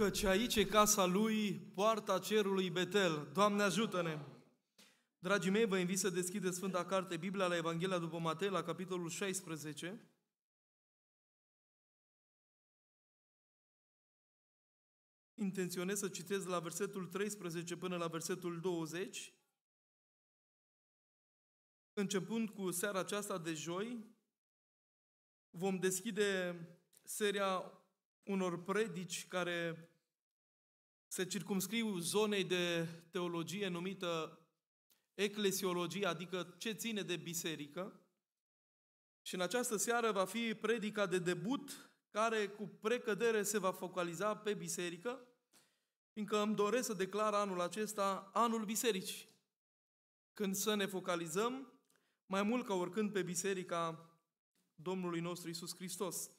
Căci aici e casa lui, poarta cerului Betel. Doamne ajută-ne! Dragii mei, vă invit să deschideți Sfânta Carte Biblia la Evanghelia după Matei, la capitolul 16. Intenționez să citesc la versetul 13 până la versetul 20. Începând cu seara aceasta de joi, vom deschide seria unor predici care se circumscriu zonei de teologie numită eclesiologie, adică ce ține de biserică. Și în această seară va fi predica de debut, care cu precădere se va focaliza pe biserică, fiindcă îmi doresc să declar anul acesta anul bisericii. Când să ne focalizăm mai mult ca oricând pe biserica Domnului nostru Isus Hristos.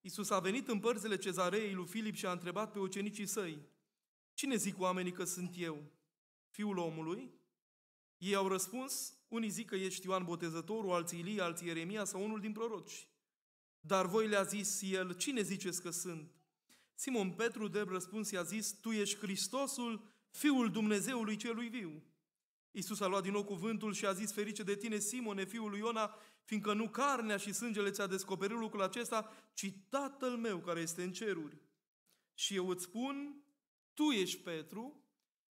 Isus a venit în părțile cezarei lui Filip și a întrebat pe ucenicii săi, Cine zic oamenii că sunt eu? Fiul omului? Ei au răspuns, unii zic că ești Ioan Botezătorul, alții Ilie, alții Ieremia sau unul din proroci. Dar voi le-a zis el, cine ziceți că sunt? Simon Petru de răspuns i-a zis, tu ești Hristosul, Fiul Dumnezeului celui viu. Iisus a luat din nou cuvântul și a zis, ferice de tine, Simone, fiul lui Iona, fiindcă nu carnea și sângele ți-a descoperit lucrul acesta, ci Tatăl meu care este în ceruri. Și eu îți spun, tu ești Petru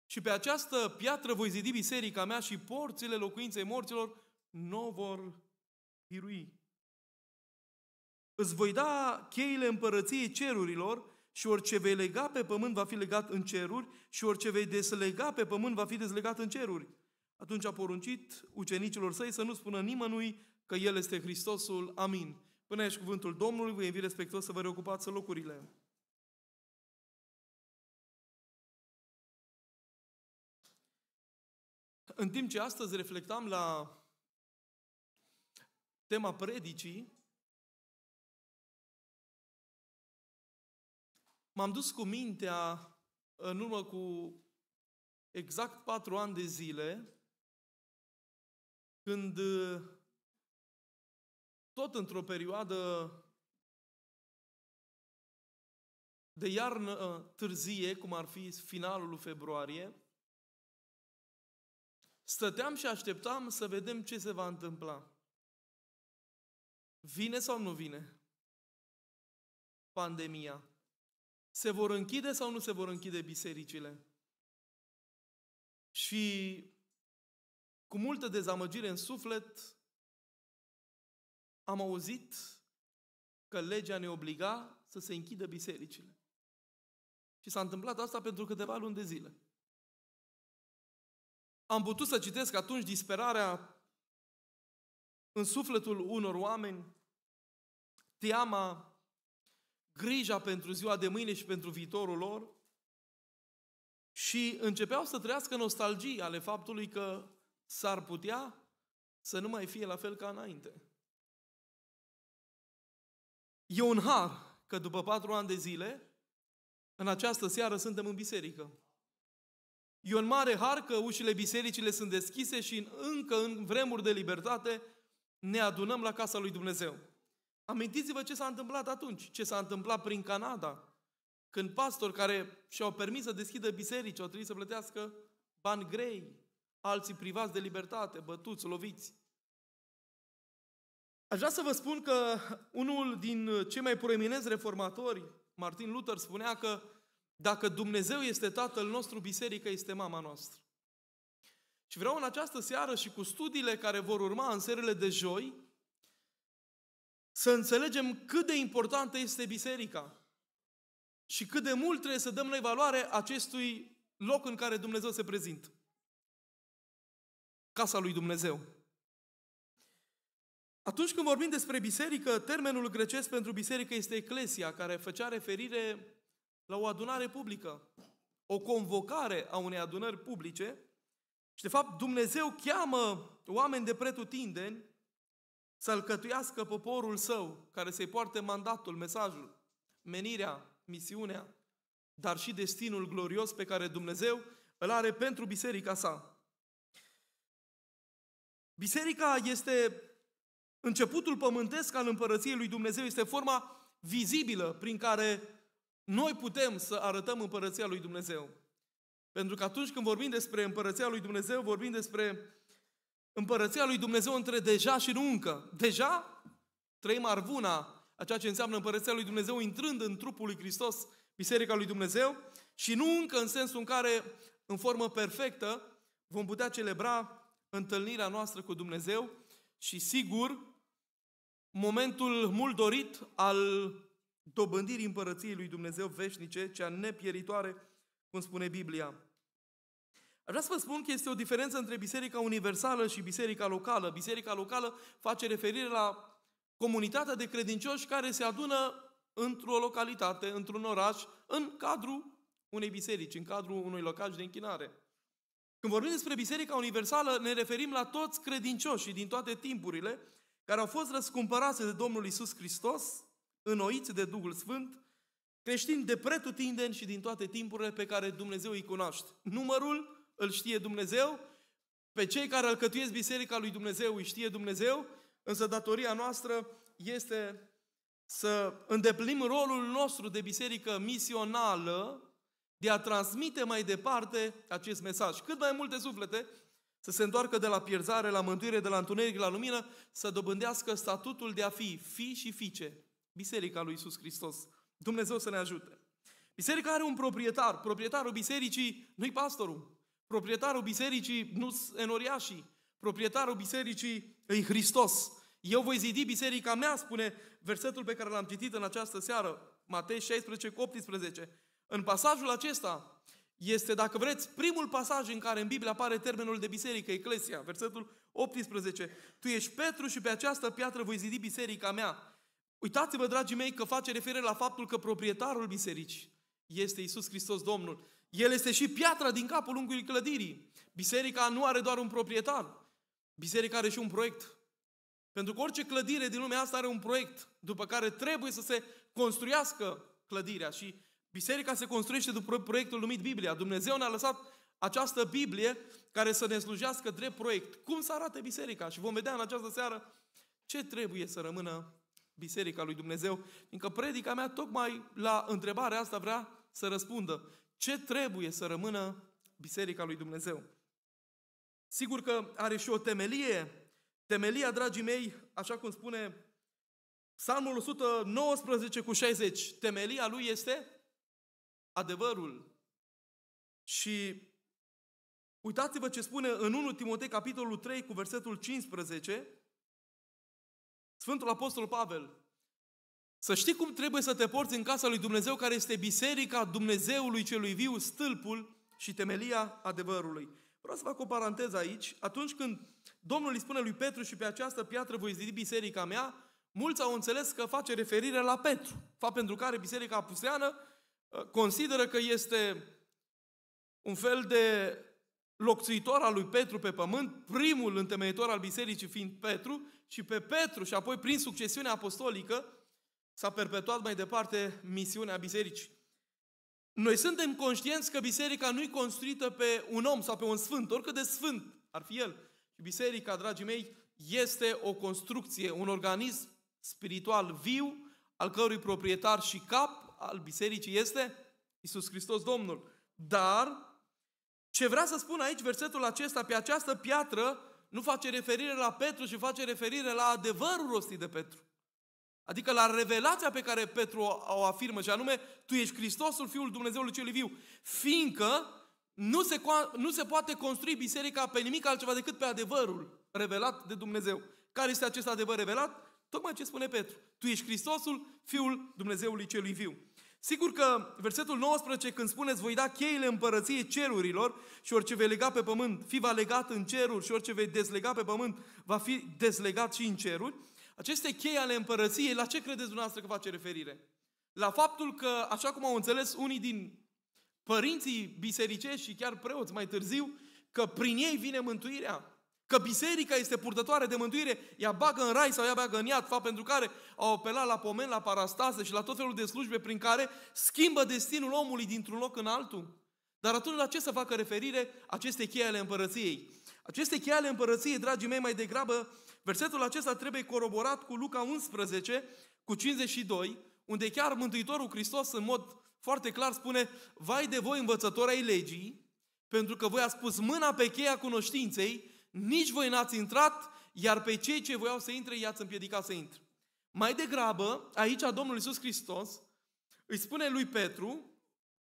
și pe această piatră voi zidi biserica mea și porțile locuinței morților nu vor birui. Îți voi da cheile împărăției cerurilor și orice vei lega pe pământ va fi legat în ceruri și orice vei deslega pe pământ va fi dezlegat în ceruri. Atunci a poruncit ucenicilor săi să nu spună nimănui că El este Hristosul. Amin. Până aici cuvântul Domnului, vă invit respectuos să vă reocupați locurile. În timp ce astăzi reflectam la tema predicii, m-am dus cu mintea în urmă cu exact patru ani de zile, când tot într-o perioadă de iarnă târzie, cum ar fi finalul lui februarie, stăteam și așteptam să vedem ce se va întâmpla. Vine sau nu vine pandemia? Se vor închide sau nu se vor închide bisericile? Și cu multă dezamăgire în suflet, am auzit că legea ne obliga să se închidă bisericile. Și s-a întâmplat asta pentru câteva luni de zile. Am putut să citesc atunci disperarea în sufletul unor oameni, teama, grija pentru ziua de mâine și pentru viitorul lor și începeau să trăiască nostalgii ale faptului că s-ar putea să nu mai fie la fel ca înainte. E un har că după patru ani de zile, în această seară suntem în biserică. E un mare har că ușile bisericile sunt deschise și încă în vremuri de libertate ne adunăm la casa lui Dumnezeu. Amintiți-vă ce s-a întâmplat atunci, ce s-a întâmplat prin Canada, când pastori care și-au permis să deschidă biserici au trebuit să plătească bani grei, alții privați de libertate, bătuți, loviți. Aș vrea să vă spun că unul din cei mai proeminenți reformatori, Martin Luther, spunea că dacă Dumnezeu este Tatăl nostru, biserica este mama noastră. Și vreau în această seară și cu studiile care vor urma în serile de joi, să înțelegem cât de importantă este biserica și cât de mult trebuie să dăm noi valoare acestui loc în care Dumnezeu se prezintă. Casa lui Dumnezeu. Atunci când vorbim despre biserică, termenul grecesc pentru biserică este eclesia, care făcea referire la o adunare publică, o convocare a unei adunări publice și de fapt Dumnezeu cheamă oameni de pretutindeni să alcătuiască poporul său, care să-i poarte mandatul, mesajul, menirea, misiunea, dar și destinul glorios pe care Dumnezeu îl are pentru biserica sa. Biserica este începutul pământesc al împărăției lui Dumnezeu, este forma vizibilă prin care noi putem să arătăm împărăția lui Dumnezeu. Pentru că atunci când vorbim despre împărăția lui Dumnezeu, vorbim despre împărăția lui Dumnezeu între deja și nu încă. Deja trăim arvuna a ceea ce înseamnă împărăția lui Dumnezeu intrând în trupul lui Hristos, Biserica lui Dumnezeu, și nu încă în sensul în care, în formă perfectă, vom putea celebra întâlnirea noastră cu Dumnezeu și, sigur, momentul mult dorit al dobândirii împărăției lui Dumnezeu veșnice, cea nepieritoare, cum spune Biblia. Aș vrea să vă spun că este o diferență între biserica universală și biserica locală. Biserica locală face referire la comunitatea de credincioși care se adună într-o localitate, într-un oraș, în cadrul unei biserici, în cadrul unui locaj de închinare. Când vorbim despre Biserica Universală, ne referim la toți credincioșii din toate timpurile care au fost răscumpărați de Domnul Isus Hristos, înnoiți de Duhul Sfânt, creștini de pretutindeni și din toate timpurile pe care Dumnezeu îi cunoaște. Numărul îl știe Dumnezeu, pe cei care alcătuiesc Biserica lui Dumnezeu îi știe Dumnezeu, însă datoria noastră este să îndeplinim rolul nostru de biserică misională de a transmite mai departe acest mesaj. Cât mai multe suflete să se întoarcă de la pierzare la mântuire, de la întuneric la lumină, să dobândească statutul de a fi fi și fiice. Biserica lui Isus Hristos. Dumnezeu să ne ajute. Biserica are un proprietar. Proprietarul bisericii nu-i pastorul. Proprietarul bisericii nu enoriașii. Proprietarul bisericii îi Hristos. Eu voi zidi biserica mea, spune versetul pe care l-am citit în această seară, Matei 16 cu 18. În pasajul acesta este, dacă vreți, primul pasaj în care în Biblie apare termenul de biserică, Eclesia, versetul 18. Tu ești Petru și pe această piatră voi zidi biserica mea. Uitați-vă, dragii mei, că face referire la faptul că proprietarul bisericii este Isus Hristos Domnul. El este și piatra din capul unghiului clădirii. Biserica nu are doar un proprietar. Biserica are și un proiect. Pentru că orice clădire din lumea asta are un proiect după care trebuie să se construiască clădirea și biserica se construiește după proiectul numit Biblia. Dumnezeu ne-a lăsat această Biblie care să ne slujească drept proiect. Cum să arate biserica? Și vom vedea în această seară ce trebuie să rămână biserica lui Dumnezeu. Fiindcă predica mea tocmai la întrebarea asta vrea să răspundă. Ce trebuie să rămână biserica lui Dumnezeu? Sigur că are și o temelie Temelia, dragii mei, așa cum spune Psalmul 119 cu 60, temelia lui este adevărul. Și uitați-vă ce spune în 1 Timotei, capitolul 3, cu versetul 15, Sfântul Apostol Pavel. Să știi cum trebuie să te porți în casa lui Dumnezeu, care este biserica Dumnezeului celui viu, stâlpul și temelia adevărului. Vreau să fac o paranteză aici. Atunci când Domnul îi spune lui Petru și pe această piatră voi zidi biserica mea, mulți au înțeles că face referire la Petru. Fapt pentru care biserica apuseană uh, consideră că este un fel de locțuitor al lui Petru pe pământ, primul întemeitor al bisericii fiind Petru, și pe Petru și apoi prin succesiunea apostolică s-a perpetuat mai departe misiunea bisericii. Noi suntem conștienți că biserica nu e construită pe un om sau pe un sfânt, oricât de sfânt ar fi el. Și biserica, dragii mei, este o construcție, un organism spiritual viu, al cărui proprietar și cap al bisericii este Isus Hristos Domnul. Dar, ce vrea să spun aici versetul acesta, pe această piatră, nu face referire la Petru, ci face referire la adevărul rostit de Petru. Adică la revelația pe care Petru o afirmă, și anume, Tu ești Hristosul, Fiul Dumnezeului celui viu. Fiindcă nu se, nu se poate construi biserica pe nimic altceva decât pe adevărul revelat de Dumnezeu. Care este acest adevăr revelat? Tocmai ce spune Petru. Tu ești Hristosul, Fiul Dumnezeului celui viu. Sigur că versetul 19 când spuneți voi da cheile împărăției cerurilor și orice vei lega pe pământ fi va legat în ceruri și orice vei dezlega pe pământ va fi dezlegat și în ceruri, aceste chei ale împărăției, la ce credeți dumneavoastră că face referire? La faptul că, așa cum au înțeles unii din părinții bisericești și chiar preoți mai târziu, că prin ei vine mântuirea. Că biserica este purtătoare de mântuire, ea bagă în rai sau ea bagă în iad, fapt pentru care au apelat la pomen, la parastase și la tot felul de slujbe prin care schimbă destinul omului dintr-un loc în altul. Dar atunci la ce să facă referire aceste chei ale împărăției? Aceste chei ale împărăției, dragii mei, mai degrabă, versetul acesta trebuie coroborat cu Luca 11, cu 52, unde chiar Mântuitorul Hristos în mod foarte clar spune, vai de voi învățători ai legii, pentru că voi ați pus mâna pe cheia cunoștinței, nici voi n-ați intrat, iar pe cei ce voiau să intre, i-ați împiedicat să intre. Mai degrabă, aici Domnul Iisus Hristos îi spune lui Petru,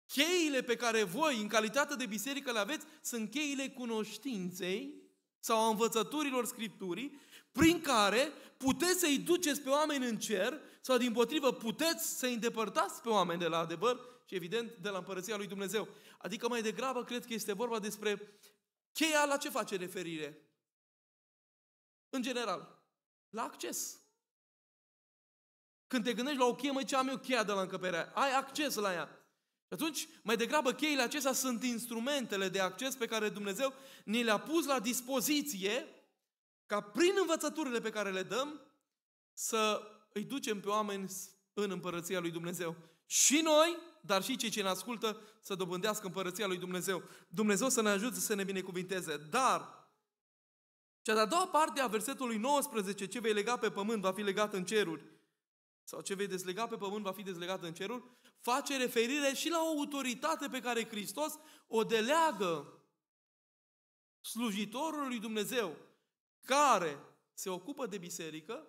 cheile pe care voi, în calitate de biserică, le aveți, sunt cheile cunoștinței sau a învățăturilor Scripturii, prin care puteți să-i duceți pe oameni în cer sau, din potrivă, puteți să-i îndepărtați pe oameni de la adevăr și, evident, de la împărăția lui Dumnezeu. Adică, mai degrabă, cred că este vorba despre cheia la ce face referire? În general, la acces. Când te gândești la o cheie, măi, ce am eu cheia de la încăperea? Ai acces la ea. Atunci, mai degrabă, cheile acestea sunt instrumentele de acces pe care Dumnezeu ni le-a pus la dispoziție ca prin învățăturile pe care le dăm să îi ducem pe oameni în împărăția lui Dumnezeu. Și noi, dar și cei ce ne ascultă, să dobândească împărăția lui Dumnezeu. Dumnezeu să ne ajute să ne binecuvinteze. Dar, cea de-a doua parte a versetului 19, ce vei lega pe pământ va fi legat în ceruri, sau ce vei dezlega pe pământ va fi dezlegat în ceruri, face referire și la o autoritate pe care Hristos o deleagă slujitorului lui Dumnezeu, care se ocupă de biserică,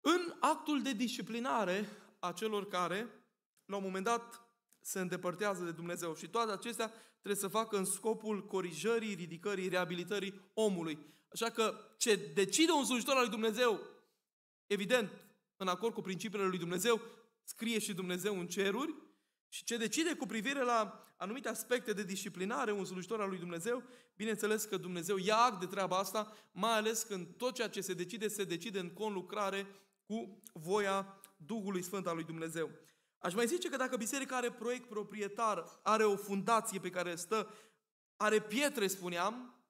în actul de disciplinare a celor care, la un moment dat, se îndepărtează de Dumnezeu. Și toate acestea trebuie să facă în scopul corijării, ridicării, reabilitării omului. Așa că ce decide un slujitor al lui Dumnezeu, evident, în acord cu principiile lui Dumnezeu, scrie și Dumnezeu în ceruri, și ce decide cu privire la anumite aspecte de disciplinare un slujitor al lui Dumnezeu, bineînțeles că Dumnezeu ia act de treaba asta, mai ales când tot ceea ce se decide, se decide în conlucrare cu voia Duhului Sfânt al lui Dumnezeu. Aș mai zice că dacă biserica are proiect proprietar, are o fundație pe care stă, are pietre, spuneam,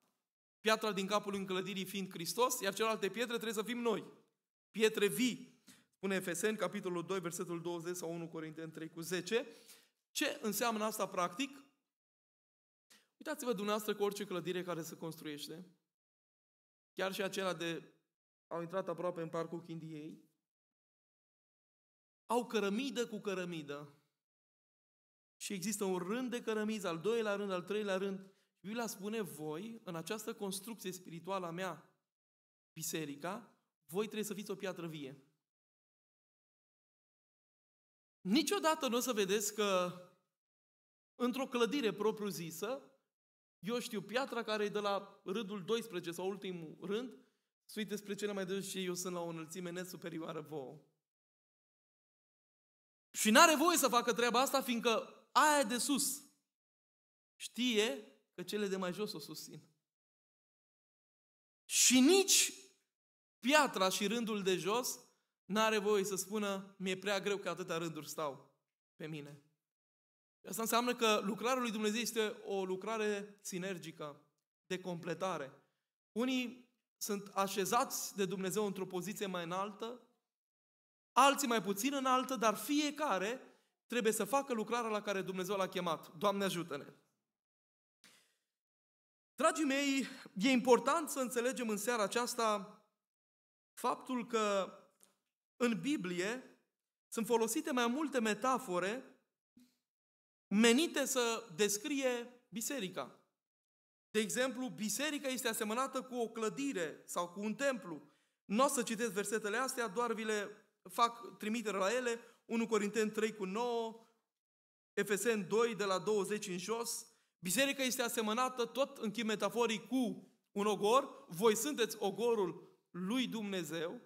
piatra din capul înclădirii fiind Hristos, iar celelalte pietre trebuie să fim noi. Pietre vii, spune Efeseni, capitolul 2, versetul 20 sau 1 Corinteni 3 cu 10. Ce înseamnă asta practic? Uitați-vă dumneavoastră cu orice clădire care se construiește, chiar și acela de au intrat aproape în parcul Chindiei, au cărămidă cu cărămidă. Și există un rând de cărămizi, al doilea rând, al treilea rând. Biblia spune, voi, în această construcție spirituală a mea, biserica, voi trebuie să fiți o piatră vie. Niciodată nu o să vedeți că într-o clădire propriu-zisă, eu știu, piatra care e de la rândul 12 sau ultimul rând, să uite spre cele mai de și eu sunt la o înălțime nesuperioară vouă. Și n-are voie să facă treaba asta, fiindcă aia de sus știe că cele de mai jos o susțin. Și nici piatra și rândul de jos n-are voie să spună mi-e prea greu că atâtea rânduri stau pe mine. Asta înseamnă că lucrarea lui Dumnezeu este o lucrare sinergică, de completare. Unii sunt așezați de Dumnezeu într-o poziție mai înaltă, alții mai puțin înaltă, dar fiecare trebuie să facă lucrarea la care Dumnezeu l-a chemat. Doamne ajută-ne! Dragii mei, e important să înțelegem în seara aceasta faptul că în Biblie sunt folosite mai multe metafore menite să descrie biserica. De exemplu, biserica este asemănată cu o clădire sau cu un templu. Nu o să citesc versetele astea, doar vi le fac trimitere la ele. 1 Corinteni 3 cu 9, Efeseni 2 de la 20 în jos. Biserica este asemănată tot în chip metaforii cu un ogor. Voi sunteți ogorul lui Dumnezeu,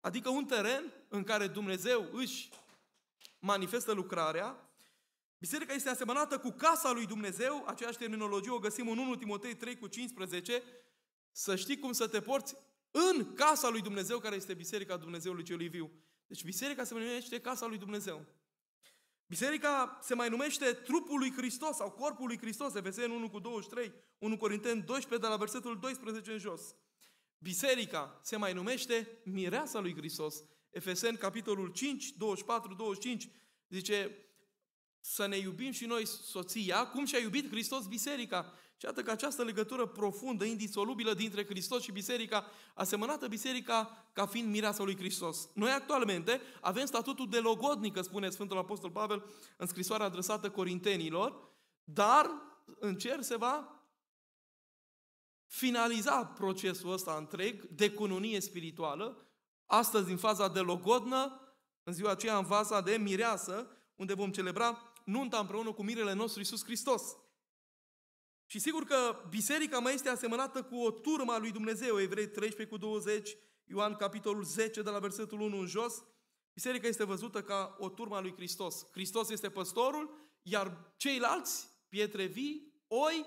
adică un teren în care Dumnezeu își manifestă lucrarea Biserica este asemănată cu casa lui Dumnezeu, aceeași terminologie o găsim în 1 Timotei 3 cu 15, să știi cum să te porți în casa lui Dumnezeu, care este Biserica Dumnezeului celui viu. Deci biserica se numește casa lui Dumnezeu. Biserica se mai numește trupul lui Hristos sau corpul lui Hristos, Efeseni 1 cu 23, 1 Corinteni 12 de la versetul 12 în jos. Biserica se mai numește mireasa lui Hristos, Efeseni capitolul 5, 24, 25, zice să ne iubim și noi soția, cum și-a iubit Hristos biserica. Și iată că această legătură profundă, indisolubilă dintre Hristos și biserica, asemănată biserica ca fiind mireasa lui Hristos. Noi actualmente avem statutul de logodnică, spune Sfântul Apostol Pavel în scrisoarea adresată Corintenilor, dar în cer se va finaliza procesul ăsta întreg de cununie spirituală, astăzi în faza de logodnă, în ziua aceea în faza de mireasă, unde vom celebra nunta împreună cu mirele nostru Iisus Hristos. Și sigur că biserica mai este asemănată cu o turmă a lui Dumnezeu, Evrei 13 cu 20, Ioan capitolul 10 de la versetul 1 în jos. Biserica este văzută ca o turmă a lui Hristos. Hristos este păstorul, iar ceilalți, pietre vii, oi,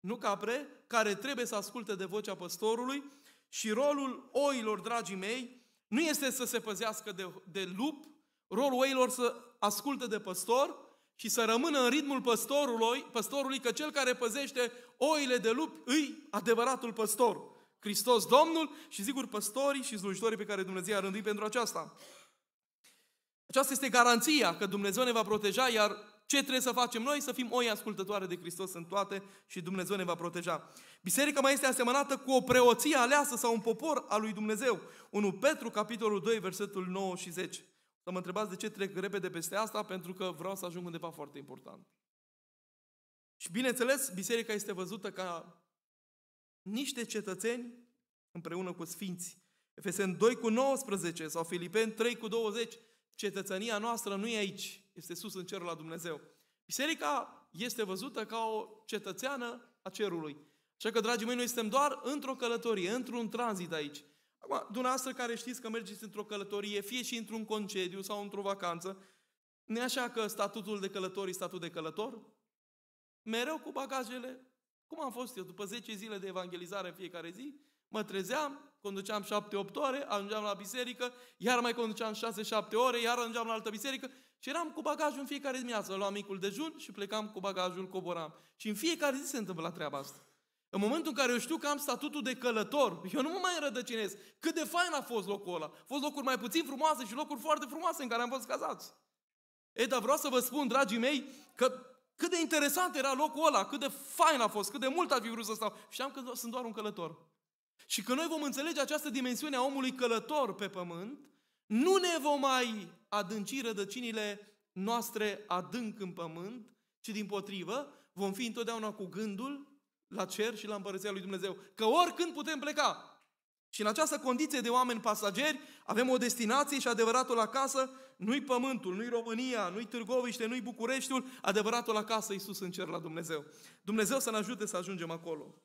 nu capre, care trebuie să asculte de vocea păstorului și rolul oilor, dragii mei, nu este să se păzească de, de lup, rolul oilor să asculte de păstor, și să rămână în ritmul păstorului, păstorului că cel care păzește oile de lup îi adevăratul păstor. Hristos Domnul și sigur păstorii și slujitorii pe care Dumnezeu a rânduit pentru aceasta. Aceasta este garanția că Dumnezeu ne va proteja, iar ce trebuie să facem noi? Să fim oi ascultătoare de Hristos în toate și Dumnezeu ne va proteja. Biserica mai este asemănată cu o preoție aleasă sau un popor al lui Dumnezeu. 1 Petru, capitolul 2, versetul 9 și 10. Să mă întrebați de ce trec repede peste asta, pentru că vreau să ajung undeva foarte important. Și bineînțeles, biserica este văzută ca niște cetățeni împreună cu sfinți. Efesen 2 cu 19 sau Filipeni 3 cu 20. Cetățenia noastră nu e aici, este sus în cer la Dumnezeu. Biserica este văzută ca o cetățeană a cerului. Așa că, dragii mei, noi suntem doar într-o călătorie, într-un tranzit aici. Acum, dumneavoastră care știți că mergeți într-o călătorie, fie și într-un concediu sau într-o vacanță, nu e așa că statutul de călător e statut de călător? Mereu cu bagajele. Cum am fost eu? După 10 zile de evangelizare în fiecare zi, mă trezeam, conduceam 7-8 ore, ajungeam la biserică, iar mai conduceam 6-7 ore, iar ajungeam la altă biserică și eram cu bagajul în fiecare dimineață. Luam micul dejun și plecam cu bagajul, coboram. Și în fiecare zi se întâmplă treaba asta. În momentul în care eu știu că am statutul de călător, eu nu mă mai înrădăcinez. Cât de fain a fost locul ăla. A fost locuri mai puțin frumoase și locuri foarte frumoase în care am fost cazați. E, dar vreau să vă spun, dragii mei, că cât de interesant era locul ăla, cât de fain a fost, cât de mult a fi vrut să stau. Știam că sunt doar un călător. Și că noi vom înțelege această dimensiune a omului călător pe pământ, nu ne vom mai adânci rădăcinile noastre adânc în pământ, ci din potrivă vom fi întotdeauna cu gândul la cer și la împărăția lui Dumnezeu. Că oricând putem pleca. Și în această condiție de oameni pasageri avem o destinație și adevăratul acasă nu-i pământul, nu-i România, nu-i Târgoviște, nu-i Bucureștiul, adevăratul acasă Iisus în cer la Dumnezeu. Dumnezeu să ne ajute să ajungem acolo.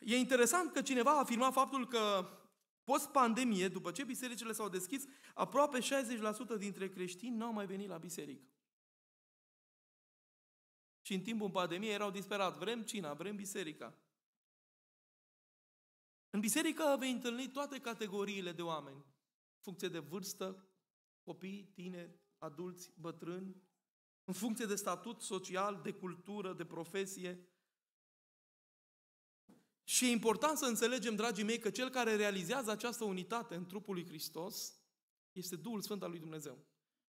E interesant că cineva a afirmat faptul că post-pandemie, după ce bisericile s-au deschis, aproape 60% dintre creștini nu au mai venit la biserică. Și în timpul pandemiei erau disperat. Vrem cina, vrem biserica. În biserică vei întâlni toate categoriile de oameni. În funcție de vârstă, copii, tineri, adulți, bătrâni, în funcție de statut social, de cultură, de profesie. Și e important să înțelegem, dragii mei, că cel care realizează această unitate în trupul lui Hristos este Duhul Sfânt al lui Dumnezeu.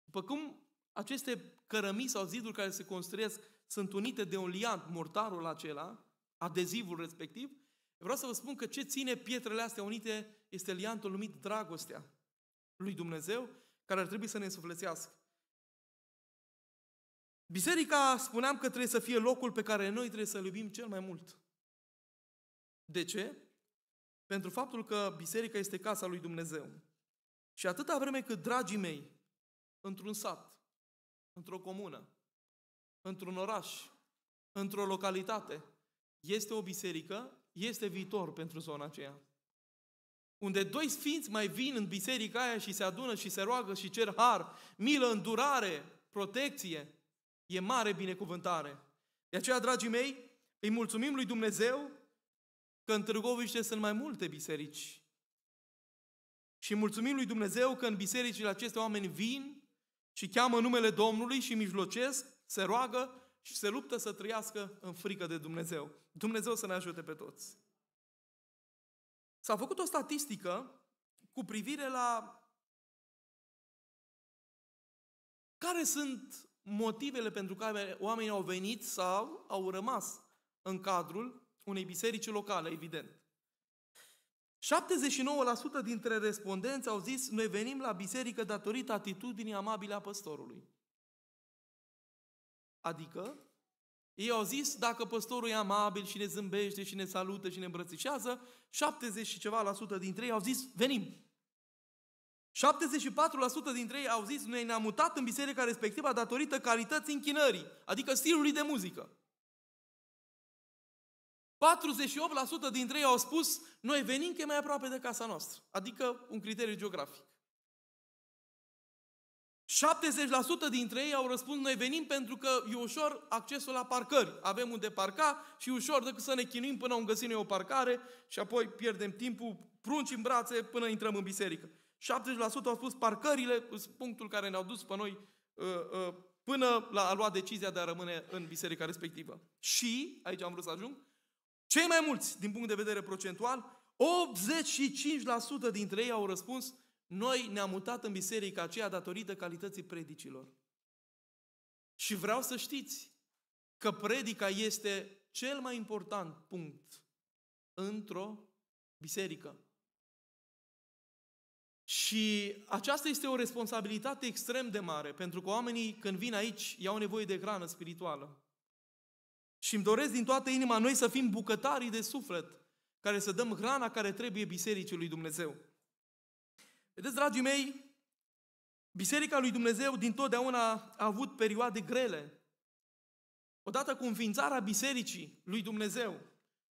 După cum aceste cărămii sau ziduri care se construiesc sunt unite de un liant, mortarul acela, adezivul respectiv, vreau să vă spun că ce ține pietrele astea unite este liantul numit dragostea lui Dumnezeu, care ar trebui să ne însuflețească. Biserica, spuneam că trebuie să fie locul pe care noi trebuie să-L iubim cel mai mult. De ce? Pentru faptul că biserica este casa lui Dumnezeu. Și atâta vreme cât, dragii mei, într-un sat, într-o comună, într-un oraș, într-o localitate, este o biserică, este viitor pentru zona aceea. Unde doi sfinți mai vin în biserica aia și se adună și se roagă și cer har, milă, îndurare, protecție, e mare binecuvântare. De aceea, dragii mei, îi mulțumim lui Dumnezeu că în Târgoviște sunt mai multe biserici. Și mulțumim lui Dumnezeu că în bisericile acestea oameni vin și cheamă numele Domnului și mijlocesc, se roagă și se luptă să trăiască în frică de Dumnezeu. Dumnezeu să ne ajute pe toți. S-a făcut o statistică cu privire la Care sunt motivele pentru care oamenii au venit sau au rămas în cadrul unei biserici locale, evident? 79% dintre respondenți au zis, noi venim la biserică datorită atitudinii amabile a păstorului. Adică, ei au zis, dacă păstorul e amabil și ne zâmbește și ne salută și ne îmbrățișează, 70 și ceva la sută dintre ei au zis, venim. 74% dintre ei au zis, noi ne-am mutat în biserica respectivă datorită calității închinării, adică stilului de muzică. 48% dintre ei au spus, noi venim că e mai aproape de casa noastră, adică un criteriu geografic. 70% dintre ei au răspuns, noi venim pentru că e ușor accesul la parcări. Avem unde parca și ușor decât să ne chinuim până am găsit noi o parcare și apoi pierdem timpul, prunci în brațe până intrăm în biserică. 70% au spus parcările, punctul care ne-au dus pe noi uh, uh, până la a lua decizia de a rămâne în biserica respectivă. Și, aici am vrut să ajung, cei mai mulți, din punct de vedere procentual, 85% dintre ei au răspuns, noi ne-am mutat în biserica aceea datorită calității predicilor. Și vreau să știți că predica este cel mai important punct într-o biserică. Și aceasta este o responsabilitate extrem de mare, pentru că oamenii când vin aici iau nevoie de hrană spirituală. Și îmi doresc din toată inima noi să fim bucătarii de suflet, care să dăm hrana care trebuie Bisericii lui Dumnezeu. Vedeți, dragii mei, Biserica lui Dumnezeu din totdeauna a avut perioade grele. Odată cu înființarea Bisericii lui Dumnezeu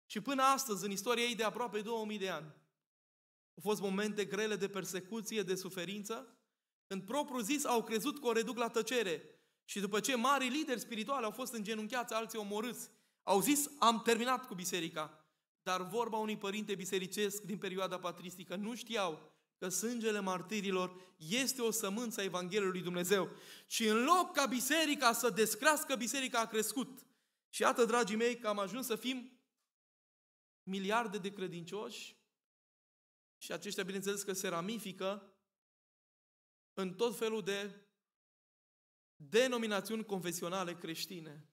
și până astăzi, în istoria ei de aproape 2000 de ani, au fost momente grele de persecuție, de suferință, când propriu zis au crezut că o reduc la tăcere. Și după ce mari lideri spirituali au fost îngenunchiați, alții omorâți, au zis, am terminat cu biserica. Dar vorba unui părinte bisericesc din perioada patristică nu știau că sângele martirilor este o sămânță a Evangheliei lui Dumnezeu. Și în loc ca biserica să descrească, biserica a crescut. Și iată, dragii mei, că am ajuns să fim miliarde de credincioși și aceștia, bineînțeles, că se ramifică în tot felul de denominațiuni confesionale creștine.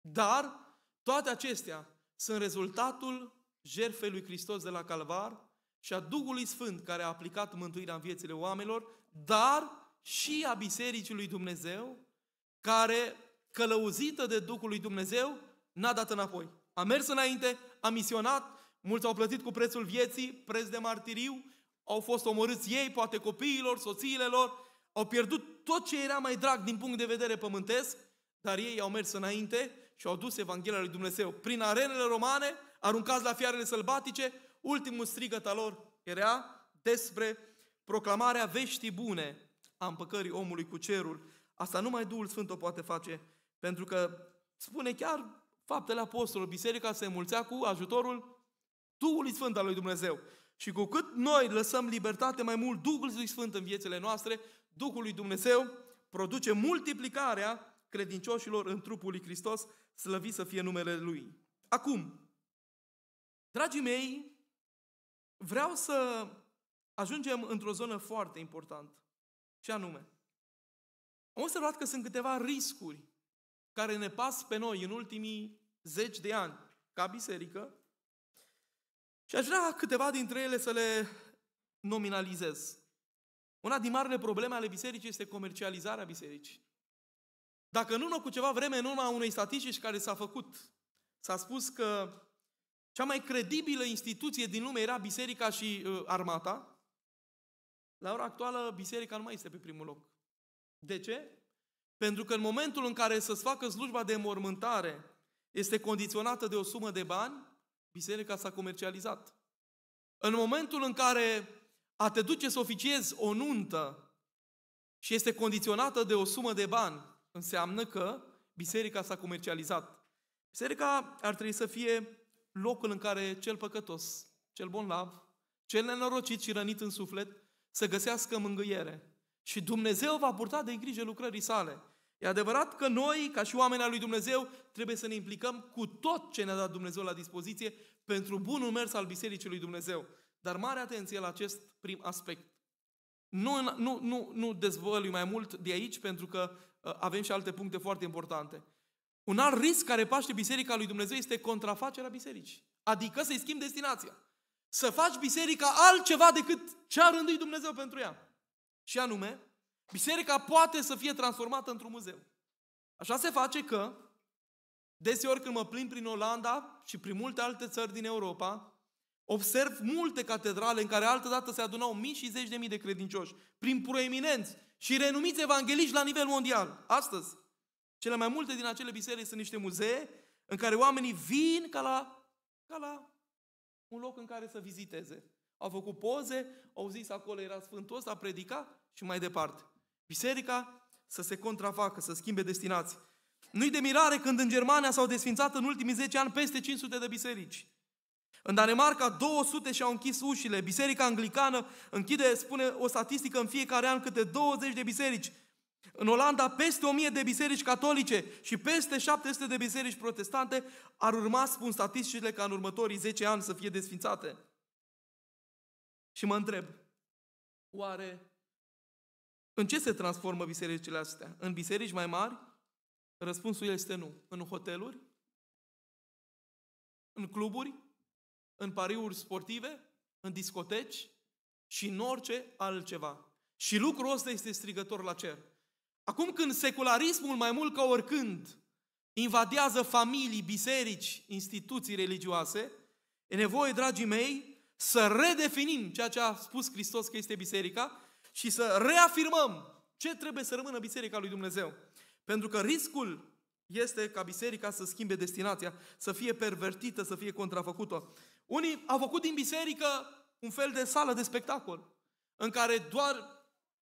Dar toate acestea sunt rezultatul jertfei lui Hristos de la Calvar și a Duhului Sfânt care a aplicat mântuirea în viețile oamenilor, dar și a Bisericii lui Dumnezeu, care, călăuzită de Duhul lui Dumnezeu, n-a dat înapoi. A mers înainte, a misionat, mulți au plătit cu prețul vieții, preț de martiriu, au fost omorâți ei, poate copiilor, soțiile lor, au pierdut tot ce era mai drag din punct de vedere pământesc, dar ei au mers înainte și au dus Evanghelia lui Dumnezeu. Prin arenele romane, aruncați la fiarele sălbatice, ultimul strigăt al lor era despre proclamarea veștii bune a împăcării omului cu cerul. Asta numai Duhul Sfânt o poate face, pentru că spune chiar faptele apostolului, biserica se mulțea cu ajutorul Duhului Sfânt al lui Dumnezeu. Și cu cât noi lăsăm libertate mai mult Duhului Sfânt în viețile noastre, Duhul lui Dumnezeu produce multiplicarea credincioșilor în trupul lui Hristos, slăvit să fie numele Lui. Acum, dragii mei, vreau să ajungem într-o zonă foarte importantă. Ce anume? Am observat că sunt câteva riscuri care ne pas pe noi în ultimii zeci de ani ca biserică și aș vrea câteva dintre ele să le nominalizez. Una din marile probleme ale bisericii este comercializarea bisericii. Dacă în urmă cu ceva vreme, în urma unei statistici care s-a făcut, s-a spus că cea mai credibilă instituție din lume era biserica și uh, armata, la ora actuală biserica nu mai este pe primul loc. De ce? Pentru că în momentul în care să-ți facă slujba de mormântare este condiționată de o sumă de bani, biserica s-a comercializat. În momentul în care a te duce să oficiezi o nuntă și este condiționată de o sumă de bani, înseamnă că biserica s-a comercializat. Biserica ar trebui să fie locul în care cel păcătos, cel bonlav, cel nenorocit și rănit în suflet să găsească mângâiere. Și Dumnezeu va purta de grijă lucrării sale. E adevărat că noi, ca și oameni al lui Dumnezeu, trebuie să ne implicăm cu tot ce ne-a dat Dumnezeu la dispoziție pentru bunul mers al Bisericii lui Dumnezeu. Dar mare atenție la acest prim aspect. Nu, nu, nu, nu dezvălui mai mult de aici, pentru că uh, avem și alte puncte foarte importante. Un alt risc care paște Biserica lui Dumnezeu este contrafacerea bisericii. Adică să-i schimbi destinația. Să faci biserica altceva decât ce a rânduit Dumnezeu pentru ea. Și anume, biserica poate să fie transformată într-un muzeu. Așa se face că, deseori când mă plimb prin Olanda și prin multe alte țări din Europa, observ multe catedrale în care altădată se adunau mii și zeci de mii de credincioși, prin proeminenți și renumiți evangeliști la nivel mondial. Astăzi, cele mai multe din acele biserici sunt niște muzee în care oamenii vin ca la, ca la un loc în care să viziteze. Au făcut poze, au zis acolo era Sfântul ăsta, a predicat și mai departe. Biserica să se contrafacă, să schimbe destinații. Nu-i de mirare când în Germania s-au desfințat în ultimii 10 ani peste 500 de biserici. În Danemarca 200 și-au închis ușile. Biserica anglicană închide, spune o statistică, în fiecare an câte 20 de biserici. În Olanda peste 1000 de biserici catolice și peste 700 de biserici protestante ar urma, spun statisticile, ca în următorii 10 ani să fie desfințate. Și mă întreb, oare în ce se transformă bisericile astea? În biserici mai mari? Răspunsul este nu. În hoteluri? În cluburi? În pariuri sportive? În discoteci? Și în orice altceva. Și lucrul ăsta este strigător la cer. Acum când secularismul mai mult ca oricând invadează familii, biserici, instituții religioase, e nevoie, dragii mei, să redefinim ceea ce a spus Hristos că este biserica și să reafirmăm ce trebuie să rămână biserica lui Dumnezeu. Pentru că riscul este ca biserica să schimbe destinația, să fie pervertită, să fie contrafăcută. Unii au făcut din biserică un fel de sală de spectacol, în care doar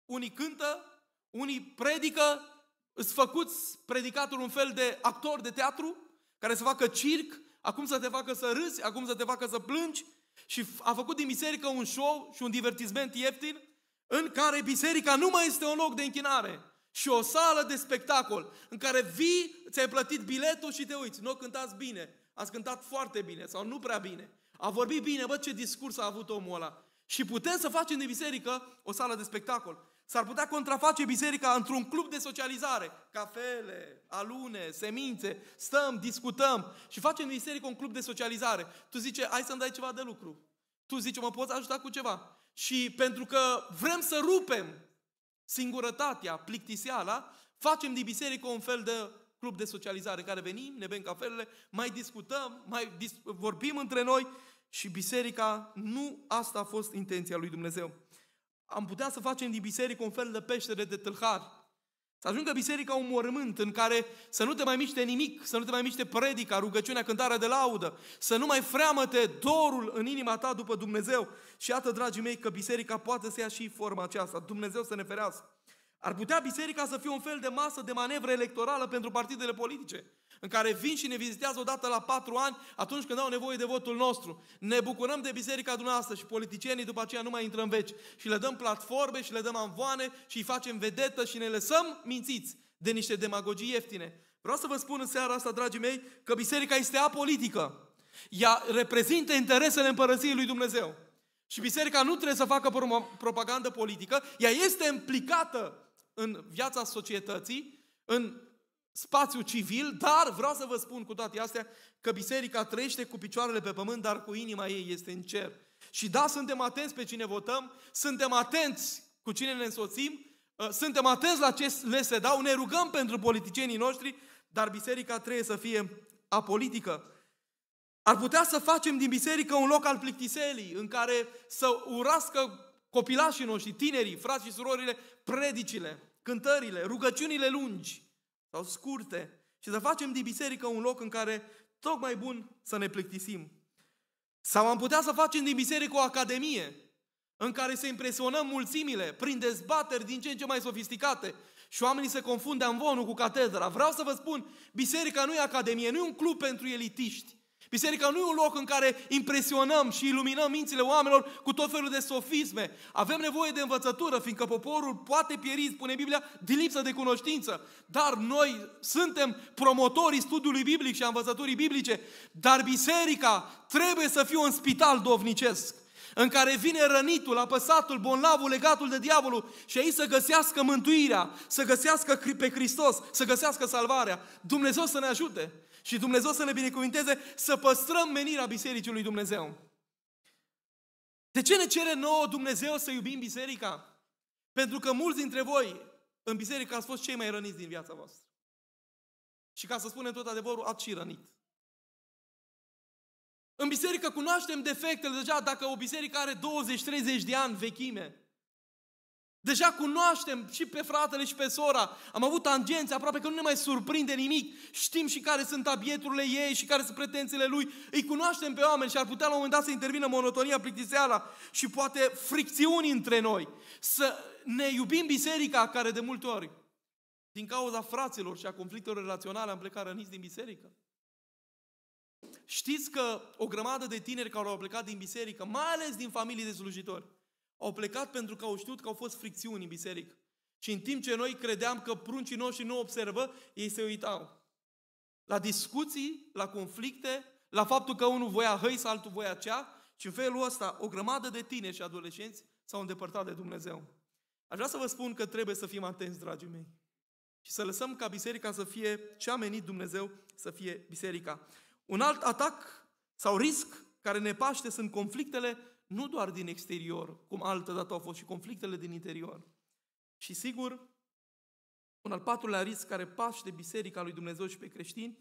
unii cântă, unii predică, îți făcuți predicatul un fel de actor de teatru, care să facă circ, acum să te facă să râzi, acum să te facă să plângi, și a făcut din biserică un show și un divertisment ieftin, în care biserica nu mai este un loc de închinare, și o sală de spectacol, în care vii, ți-ai plătit biletul și te uiți. Nu cântați bine, ați cântat foarte bine sau nu prea bine. A vorbit bine, bă, ce discurs a avut omul ăla. Și putem să facem de biserică o sală de spectacol. S-ar putea contraface biserica într-un club de socializare. Cafele, alune, semințe, stăm, discutăm și facem din biserică un club de socializare. Tu zice, hai să-mi dai ceva de lucru. Tu zice, mă poți ajuta cu ceva. Și pentru că vrem să rupem singurătatea, plictiseala, facem din biserică un fel de club de socializare în care venim, ne bem cafelele, mai discutăm, mai dis- vorbim între noi și biserica, nu asta a fost intenția lui Dumnezeu am putea să facem din biserică un fel de peștere de tâlhar. Să ajungă biserica un mormânt în care să nu te mai miște nimic, să nu te mai miște predica, rugăciunea, cântarea de laudă, să nu mai freamă-te dorul în inima ta după Dumnezeu. Și iată, dragii mei, că biserica poate să ia și forma aceasta. Dumnezeu să ne ferească. Ar putea biserica să fie un fel de masă de manevră electorală pentru partidele politice în care vin și ne vizitează odată la patru ani, atunci când au nevoie de votul nostru. Ne bucurăm de biserica dumneavoastră și politicienii după aceea nu mai intră în veci. Și le dăm platforme și le dăm amvoane și îi facem vedetă și ne lăsăm mințiți de niște demagogii ieftine. Vreau să vă spun în seara asta, dragii mei, că biserica este apolitică. Ea reprezintă interesele împărăției lui Dumnezeu. Și biserica nu trebuie să facă propagandă politică, ea este implicată în viața societății, în spațiu civil, dar vreau să vă spun cu toate astea că biserica trăiește cu picioarele pe pământ, dar cu inima ei este în cer. Și da, suntem atenți pe cine votăm, suntem atenți cu cine ne însoțim, uh, suntem atenți la ce le se dau, ne rugăm pentru politicienii noștri, dar biserica trebuie să fie apolitică. Ar putea să facem din biserică un loc al plictiselii, în care să urască copilașii noștri, tinerii, frații și surorile, predicile, cântările, rugăciunile lungi sau scurte și să facem din biserică un loc în care tocmai bun să ne plictisim. Sau am putea să facem din biserică o academie în care să impresionăm mulțimile prin dezbateri din ce în ce mai sofisticate și oamenii se confunde amvonul cu catedra. Vreau să vă spun, biserica nu e academie, nu e un club pentru elitiști. Biserica nu e un loc în care impresionăm și iluminăm mințile oamenilor cu tot felul de sofisme. Avem nevoie de învățătură, fiindcă poporul poate pieri, spune Biblia, din lipsă de cunoștință. Dar noi suntem promotorii studiului biblic și a învățăturii biblice. Dar biserica trebuie să fie un spital dovnicesc. în care vine rănitul, apăsatul, bonlavul, legatul de diavolul și aici să găsească mântuirea, să găsească pe Hristos, să găsească salvarea. Dumnezeu să ne ajute și Dumnezeu să ne binecuvinteze să păstrăm menirea Bisericii lui Dumnezeu. De ce ne cere nouă Dumnezeu să iubim biserica? Pentru că mulți dintre voi în biserică ați fost cei mai răniți din viața voastră. Și ca să spunem tot adevărul, ați și rănit. În biserică cunoaștem defectele deja dacă o biserică are 20-30 de ani vechime. Deja cunoaștem și pe fratele și pe sora. Am avut tangențe, aproape că nu ne mai surprinde nimic. Știm și care sunt abieturile ei și care sunt pretențiile lui. Îi cunoaștem pe oameni și ar putea la un moment dat să intervină monotonia, plictiseala și poate fricțiuni între noi. Să ne iubim biserica care de multe ori, din cauza fraților și a conflictelor relaționale, am plecat răniți din biserică. Știți că o grămadă de tineri care au plecat din biserică, mai ales din familii de slujitori, au plecat pentru că au știut că au fost fricțiuni în biserică. Și în timp ce noi credeam că pruncii noștri nu observă, ei se uitau. La discuții, la conflicte, la faptul că unul voia hăi sau altul voia cea și în felul ăsta o grămadă de tineri și adolescenți s-au îndepărtat de Dumnezeu. Aș vrea să vă spun că trebuie să fim atenți, dragii mei. Și să lăsăm ca biserica să fie ce a menit Dumnezeu să fie biserica. Un alt atac sau risc care ne paște sunt conflictele nu doar din exterior, cum altă dată au fost și conflictele din interior. Și sigur, un al patrulea risc care paște biserica lui Dumnezeu și pe creștini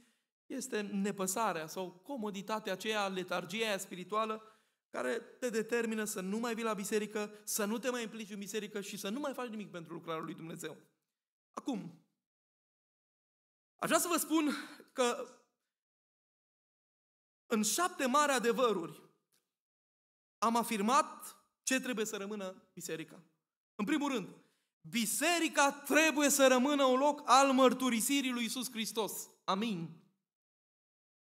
este nepăsarea sau comoditatea aceea, letargia aia spirituală care te determină să nu mai vii la biserică, să nu te mai implici în biserică și să nu mai faci nimic pentru lucrarea lui Dumnezeu. Acum, aș vrea să vă spun că în șapte mari adevăruri am afirmat ce trebuie să rămână biserica. În primul rând, biserica trebuie să rămână un loc al mărturisirii lui Isus Hristos. Amin.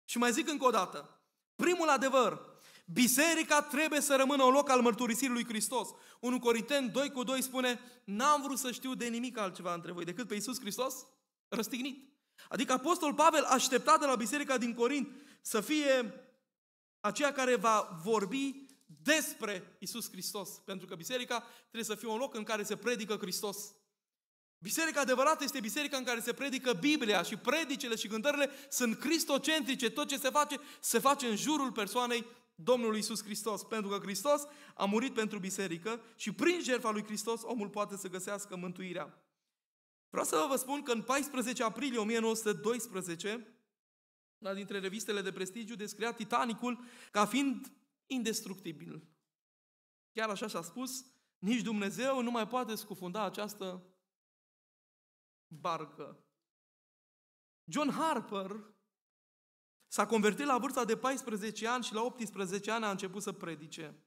Și mai zic încă o dată, primul adevăr, Biserica trebuie să rămână un loc al mărturisirii lui Hristos. 1 Corinteni 2 cu 2 spune, n-am vrut să știu de nimic altceva între voi decât pe Iisus Hristos răstignit. Adică Apostol Pavel aștepta de la biserica din Corint să fie aceea care va vorbi despre Isus Hristos. Pentru că biserica trebuie să fie un loc în care se predică Hristos. Biserica adevărată este biserica în care se predică Biblia și predicele și cântările sunt cristocentrice. Tot ce se face, se face în jurul persoanei Domnului Isus Hristos. Pentru că Hristos a murit pentru biserică și prin jertfa lui Hristos omul poate să găsească mântuirea. Vreau să vă spun că în 14 aprilie 1912, una dintre revistele de prestigiu descria Titanicul ca fiind indestructibil. Chiar așa și-a spus, nici Dumnezeu nu mai poate scufunda această barcă. John Harper s-a convertit la vârsta de 14 ani și la 18 ani a început să predice.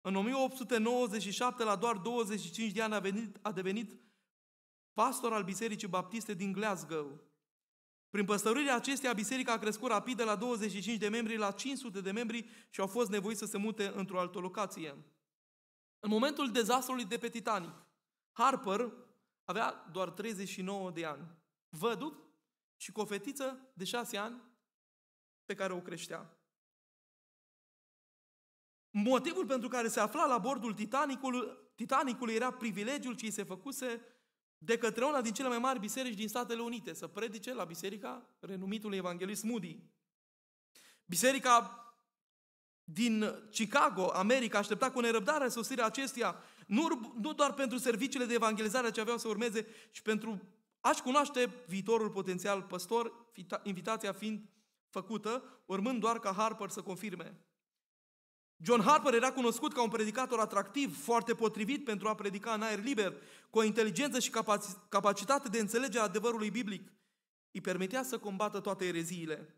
În 1897, la doar 25 de ani, a, venit, a devenit pastor al Bisericii Baptiste din Glasgow. Prin păstărirea acesteia, biserica a crescut rapid de la 25 de membri la 500 de membri și au fost nevoiți să se mute într-o altă locație. În momentul dezastrului de pe Titanic, Harper avea doar 39 de ani, văduv și cu o fetiță de 6 ani pe care o creștea. Motivul pentru care se afla la bordul Titanicului, Titanicului era privilegiul ce îi se făcuse de către una din cele mai mari biserici din Statele Unite, să predice la biserica renumitului evanghelist Moody. Biserica din Chicago, America, aștepta cu nerăbdare sosirea acesteia, nu, nu doar pentru serviciile de evangelizare ce aveau să urmeze, ci pentru a-și cunoaște viitorul potențial păstor, invitația fiind făcută, urmând doar ca Harper să confirme. John Harper era cunoscut ca un predicator atractiv, foarte potrivit pentru a predica în aer liber, cu o inteligență și capacitate de înțelege adevărului biblic. Îi permitea să combată toate ereziile.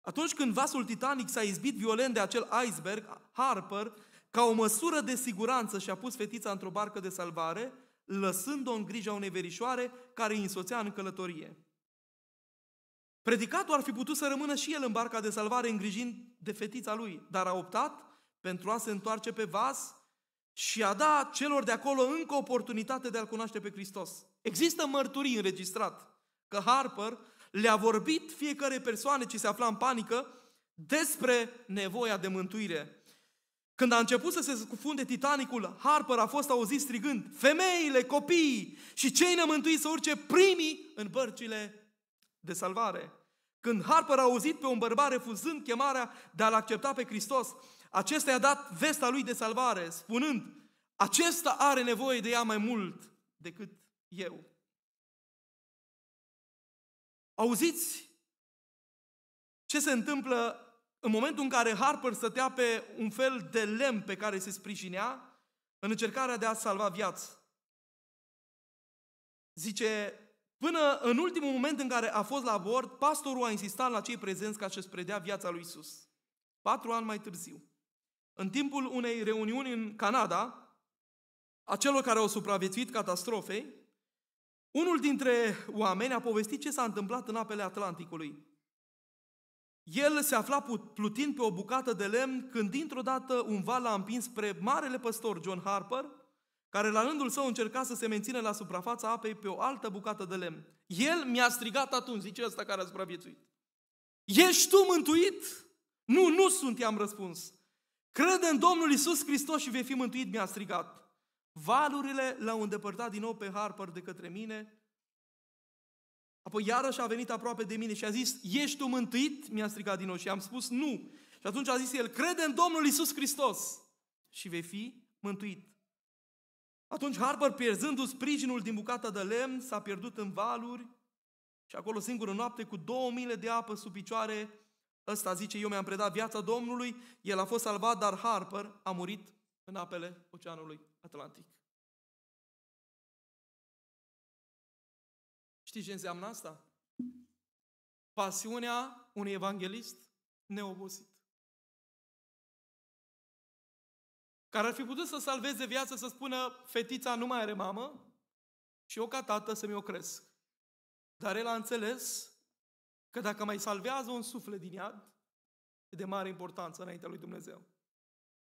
Atunci când vasul Titanic s-a izbit violent de acel iceberg, Harper, ca o măsură de siguranță, și-a pus fetița într-o barcă de salvare, lăsând-o în grija unei verișoare care îi însoțea în călătorie. Predicatul ar fi putut să rămână și el în barca de salvare îngrijind de fetița lui, dar a optat pentru a se întoarce pe vas și a da celor de acolo încă o oportunitate de a-L cunoaște pe Hristos. Există mărturii înregistrat că Harper le-a vorbit fiecare persoane ce se afla în panică despre nevoia de mântuire. Când a început să se scufunde Titanicul, Harper a fost auzit strigând, femeile, copiii și cei nemântuiți să urce primii în bărcile de salvare. Când Harper a auzit pe un bărbat refuzând chemarea de a-L accepta pe Hristos, acesta i-a dat vesta lui de salvare, spunând, acesta are nevoie de ea mai mult decât eu. Auziți ce se întâmplă în momentul în care Harper stătea pe un fel de lemn pe care se sprijinea în încercarea de a salva viața. Zice, până în ultimul moment în care a fost la bord, pastorul a insistat la cei prezenți ca să-și predea viața lui Isus. Patru ani mai târziu. În timpul unei reuniuni în Canada, a celor care au supraviețuit catastrofei, unul dintre oameni a povestit ce s-a întâmplat în apele Atlanticului. El se afla plutind pe o bucată de lemn când dintr-o dată un val l-a împins spre marele păstor John Harper, care la rândul său încerca să se mențină la suprafața apei pe o altă bucată de lemn. El mi-a strigat atunci, zice ăsta care a supraviețuit. Ești tu mântuit? Nu, nu sunt, i-am răspuns. Crede în Domnul Isus Hristos și vei fi mântuit, mi-a strigat. Valurile l-au îndepărtat din nou pe Harper de către mine Apoi iarăși a venit aproape de mine și a zis, ești tu mântuit? Mi-a strigat din nou și am spus, nu. Și atunci a zis el, crede în Domnul Isus Hristos și vei fi mântuit. Atunci Harper, pierzându sprijinul din bucata de lemn, s-a pierdut în valuri și acolo singur în noapte cu două mile de apă sub picioare, ăsta zice, eu mi-am predat viața Domnului, el a fost salvat, dar Harper a murit în apele Oceanului Atlantic. Știți ce înseamnă asta? Pasiunea unui evanghelist neobosit. Care ar fi putut să salveze viața, să spună, fetița nu mai are mamă și eu ca tată să-mi o cresc. Dar el a înțeles că dacă mai salvează un suflet din iad, e de mare importanță înaintea lui Dumnezeu.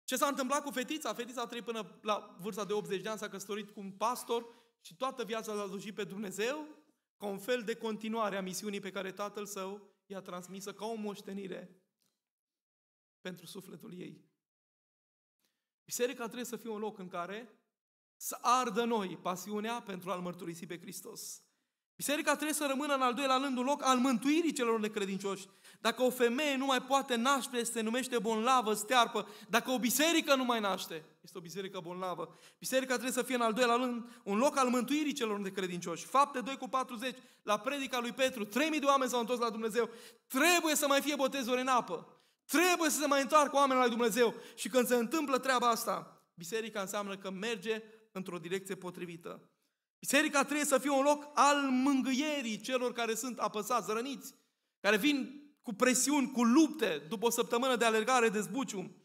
Ce s-a întâmplat cu fetița? Fetița a trăit până la vârsta de 80 de ani, s-a căsătorit cu un pastor și toată viața l-a slujit pe Dumnezeu ca un fel de continuare a misiunii pe care tatăl său i-a transmisă ca o moștenire pentru sufletul ei. Biserica trebuie să fie un loc în care să ardă noi pasiunea pentru a-L mărturisi pe Hristos. Biserica trebuie să rămână în al doilea rând un loc al mântuirii celor necredincioși. Dacă o femeie nu mai poate naște, se numește bonlavă, stearpă. Dacă o biserică nu mai naște, este o biserică bonlavă. Biserica trebuie să fie în al doilea rând un loc al mântuirii celor necredincioși. Fapte 2 cu 40, la predica lui Petru, 3000 de oameni s-au întors la Dumnezeu. Trebuie să mai fie botezuri în apă. Trebuie să se mai întoarcă oamenii la Dumnezeu. Și când se întâmplă treaba asta, biserica înseamnă că merge într-o direcție potrivită. Biserica trebuie să fie un loc al mângâierii celor care sunt apăsați, răniți, care vin cu presiuni, cu lupte, după o săptămână de alergare de zbucium.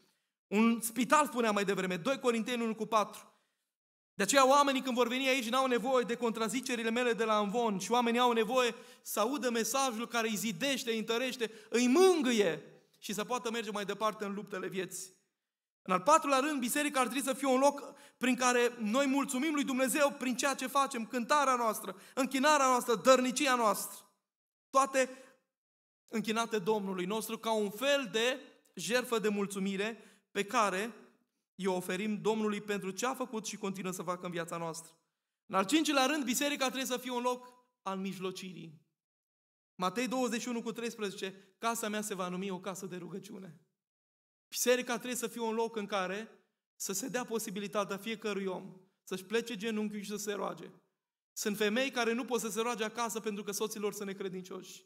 Un spital, spunea mai devreme, 2 Corinteni 1 cu 4. De aceea oamenii când vor veni aici n-au nevoie de contrazicerile mele de la Anvon și oamenii au nevoie să audă mesajul care îi zidește, îi întărește, îi mângâie și să poată merge mai departe în luptele vieții. În al patrulea rând, biserica ar trebui să fie un loc prin care noi mulțumim lui Dumnezeu prin ceea ce facem, cântarea noastră, închinarea noastră, dărnicia noastră. Toate închinate Domnului nostru ca un fel de jertfă de mulțumire pe care îi oferim Domnului pentru ce a făcut și continuă să facă în viața noastră. În al cincilea rând, biserica trebuie să fie un loc al mijlocirii. Matei 21 cu 13, casa mea se va numi o casă de rugăciune. Biserica trebuie să fie un loc în care să se dea posibilitatea fiecărui om să-și plece genunchiul și să se roage. Sunt femei care nu pot să se roage acasă pentru că soților sunt necredincioși.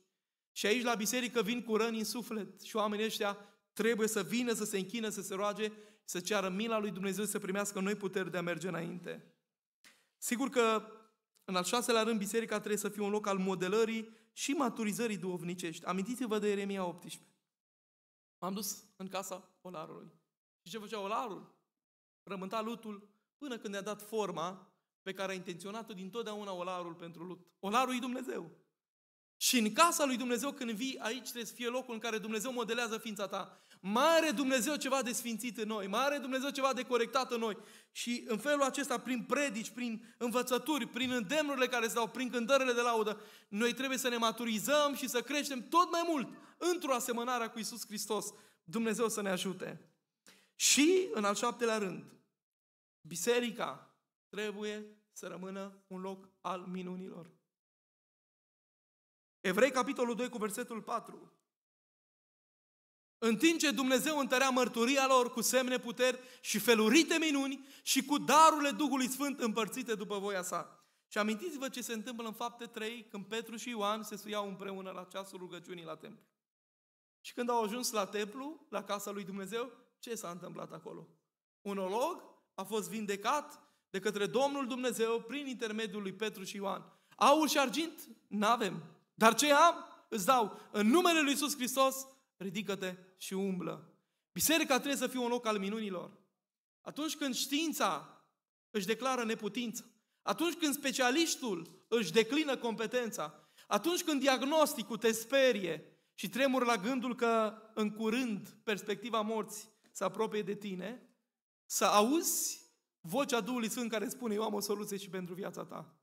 Și aici la biserică vin cu răni în suflet și oamenii ăștia trebuie să vină, să se închină, să se roage, să ceară mila lui Dumnezeu să primească noi puteri de a merge înainte. Sigur că în al șaselea rând, biserica trebuie să fie un loc al modelării și maturizării duovnicești. Amintiți-vă de Eremia 18. M-am dus în casa olarului. Și ce făcea olarul? Rământa lutul până când ne-a dat forma pe care a intenționat-o din totdeauna olarul pentru lut. Olarul e Dumnezeu. Și în casa lui Dumnezeu, când vii aici, trebuie să fie locul în care Dumnezeu modelează ființa ta. Mare Dumnezeu ceva de sfințit în noi, mare Dumnezeu ceva de corectat în noi. Și în felul acesta, prin predici, prin învățături, prin îndemnurile care se dau, prin cântările de laudă, noi trebuie să ne maturizăm și să creștem tot mai mult într-o asemănare cu Isus Hristos. Dumnezeu să ne ajute. Și, în al șaptelea rând, biserica trebuie să rămână un loc al minunilor. Evrei, capitolul 2, cu versetul 4. În timp ce Dumnezeu întărea mărturia lor cu semne puteri și felurite minuni și cu darurile Duhului Sfânt împărțite după voia sa. Și amintiți-vă ce se întâmplă în fapte 3, când Petru și Ioan se suiau împreună la ceasul rugăciunii la templu. Și când au ajuns la templu, la casa lui Dumnezeu, ce s-a întâmplat acolo? Un olog a fost vindecat de către Domnul Dumnezeu prin intermediul lui Petru și Ioan. Aur și argint? N-avem. Dar ce am? Îți dau. În numele lui Iisus Hristos, ridică-te și umblă. Biserica trebuie să fie un loc al minunilor. Atunci când știința își declară neputință, atunci când specialistul își declină competența, atunci când diagnosticul te sperie și tremur la gândul că în curând perspectiva morții se apropie de tine, să auzi vocea Duhului Sfânt care spune eu am o soluție și pentru viața ta.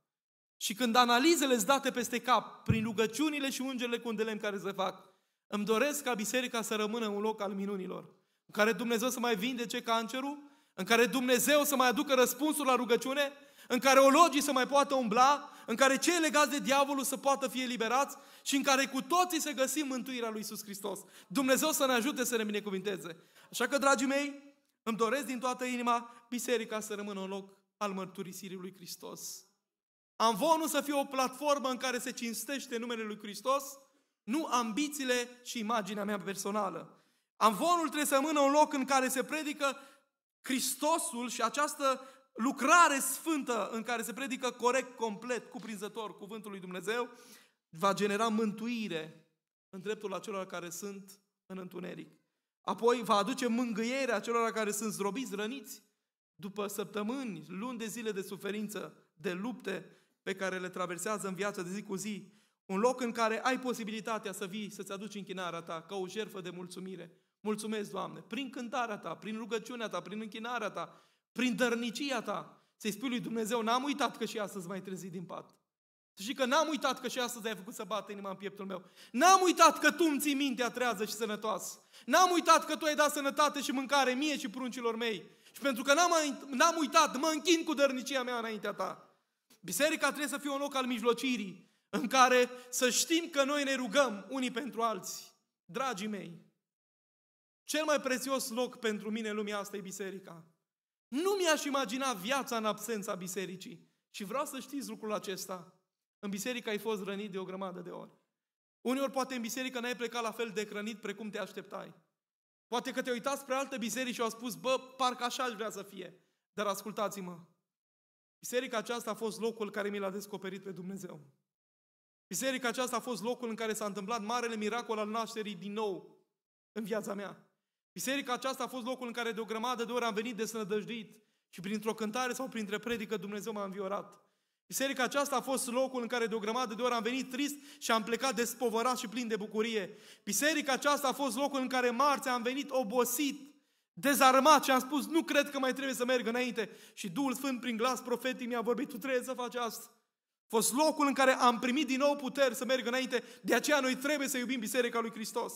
Și când analizele îți date peste cap, prin rugăciunile și ungerile cu lemn care se fac, îmi doresc ca biserica să rămână un loc al minunilor, în care Dumnezeu să mai vindece cancerul, în care Dumnezeu să mai aducă răspunsul la rugăciune, în care ologii să mai poată umbla, în care cei legați de diavolul să poată fi eliberați și în care cu toții să găsim mântuirea lui Iisus Hristos. Dumnezeu să ne ajute să ne binecuvinteze. Așa că, dragii mei, îmi doresc din toată inima biserica să rămână un loc al mărturisirii lui Hristos. Amvonul să fie o platformă în care se cinstește numele lui Hristos, nu ambițiile și imaginea mea personală. Amvonul trebuie să rămână un loc în care se predică Hristosul și această lucrare sfântă în care se predică corect, complet, cuprinzător cuvântul lui Dumnezeu, va genera mântuire în dreptul acelor care sunt în întuneric. Apoi va aduce mângâiere acelor care sunt zdrobiți, răniți, după săptămâni, luni de zile de suferință, de lupte pe care le traversează în viața de zi cu zi. Un loc în care ai posibilitatea să vii, să-ți aduci închinarea ta ca o jertfă de mulțumire. Mulțumesc, Doamne, prin cântarea ta, prin rugăciunea ta, prin închinarea ta, prin dărnicia ta, să-i spui lui Dumnezeu, n-am uitat că și astăzi mai trezit din pat. Și că n-am uitat că și astăzi ai făcut să bată inima în pieptul meu. N-am uitat că tu îmi ții mintea trează și sănătoasă. N-am uitat că tu ai dat sănătate și mâncare mie și pruncilor mei. Și pentru că n-am, n-am uitat, mă închin cu dărnicia mea înaintea ta. Biserica trebuie să fie un loc al mijlocirii, în care să știm că noi ne rugăm unii pentru alții. Dragii mei, cel mai prețios loc pentru mine în lumea asta e biserica. Nu mi-aș imagina viața în absența bisericii. Și vreau să știți lucrul acesta. În biserică ai fost rănit de o grămadă de ori. Uneori poate în biserică n-ai plecat la fel de hrănit precum te așteptai. Poate că te uitat spre alte biserici și au spus, bă, parcă așa aș vrea să fie. Dar ascultați-mă, biserica aceasta a fost locul care mi l-a descoperit pe Dumnezeu. Biserica aceasta a fost locul în care s-a întâmplat marele miracol al nașterii din nou în viața mea. Biserica aceasta a fost locul în care de o grămadă de ori am venit desnădăjduit și printr-o cântare sau printre predică Dumnezeu m-a înviorat. Biserica aceasta a fost locul în care de o grămadă de ori am venit trist și am plecat despovărat și plin de bucurie. Biserica aceasta a fost locul în care marțea am venit obosit, dezarmat și am spus, nu cred că mai trebuie să merg înainte. Și Duhul Sfânt prin glas profetic mi-a vorbit, tu trebuie să faci asta. A fost locul în care am primit din nou puteri să merg înainte, de aceea noi trebuie să iubim Biserica lui Hristos.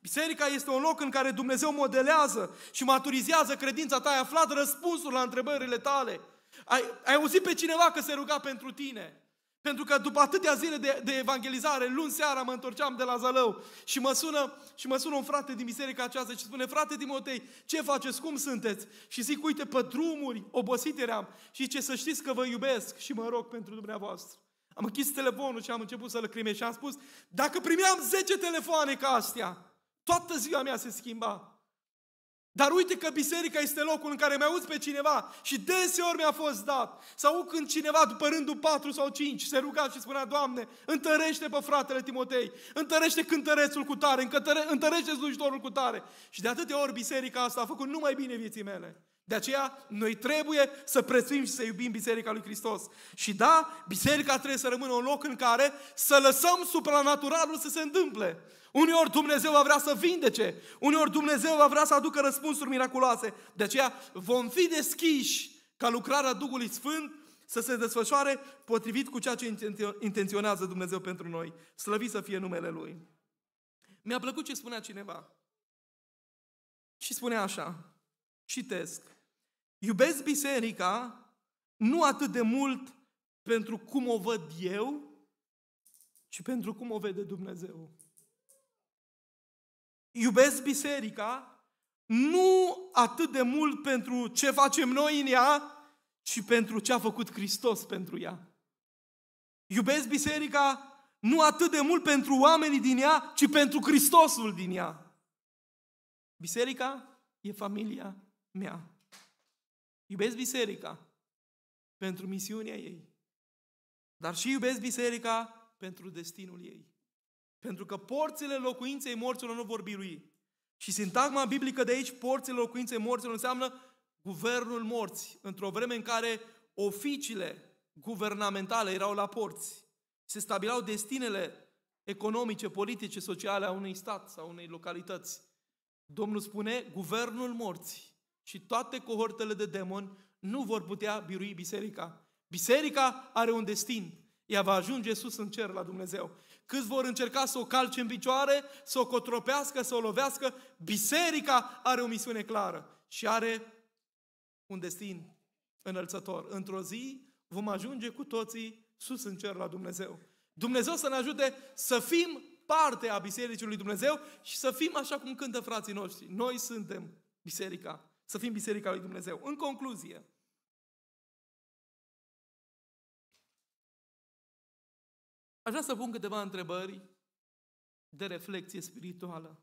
Biserica este un loc în care Dumnezeu modelează și maturizează credința ta, ai aflat răspunsul la întrebările tale. Ai, ai auzit pe cineva că se ruga pentru tine. Pentru că după atâtea zile de, de evangelizare, luni seara mă întorceam de la Zălău și mă sună, și mă sună un frate din biserica aceasta și spune, frate Timotei, ce faceți, cum sunteți? Și zic, uite, pe drumuri, obosit eram și ce să știți că vă iubesc și mă rog pentru dumneavoastră. Am închis telefonul și am început să-l crimeș și am spus, dacă primeam 10 telefoane ca astea, Toată ziua mea se schimba. Dar uite că biserica este locul în care mi auzi pe cineva și deseori mi-a fost dat. Sau când cineva după rândul 4 sau 5 se ruga și spunea, Doamne, întărește pe fratele Timotei, întărește cântărețul cu tare, întărește slujitorul cu tare. Și de atâtea ori biserica asta a făcut numai bine vieții mele. De aceea, noi trebuie să prețuim și să iubim Biserica lui Hristos. Și da, Biserica trebuie să rămână un loc în care să lăsăm supranaturalul să se întâmple. Uneori Dumnezeu va vrea să vindece, uneori Dumnezeu va vrea să aducă răspunsuri miraculoase. De aceea vom fi deschiși ca lucrarea Duhului Sfânt să se desfășoare potrivit cu ceea ce intenționează Dumnezeu pentru noi. Slăvit să fie numele Lui. Mi-a plăcut ce spunea cineva. Și spunea așa, Citesc. Iubesc biserica nu atât de mult pentru cum o văd eu, ci pentru cum o vede Dumnezeu. Iubesc biserica nu atât de mult pentru ce facem noi în ea, ci pentru ce a făcut Hristos pentru ea. Iubesc biserica nu atât de mult pentru oamenii din ea, ci pentru Hristosul din ea. Biserica e familia mea. Iubesc biserica pentru misiunea ei. Dar și iubesc biserica pentru destinul ei. Pentru că porțile locuinței morților nu vor birui. Și sintagma biblică de aici, porțile locuinței morților, înseamnă guvernul morți. Într-o vreme în care oficiile guvernamentale erau la porți. Se stabilau destinele economice, politice, sociale a unui stat sau unei localități. Domnul spune, guvernul morții și toate cohortele de demoni nu vor putea birui biserica. Biserica are un destin. Ea va ajunge sus în cer la Dumnezeu. Câți vor încerca să o calce în picioare, să o cotropească, să o lovească, biserica are o misiune clară și are un destin înălțător. Într-o zi vom ajunge cu toții sus în cer la Dumnezeu. Dumnezeu să ne ajute să fim parte a Bisericii lui Dumnezeu și să fim așa cum cântă frații noștri. Noi suntem biserica. Să fim biserica lui Dumnezeu. În concluzie, Aș vrea să pun câteva întrebări de reflexie spirituală.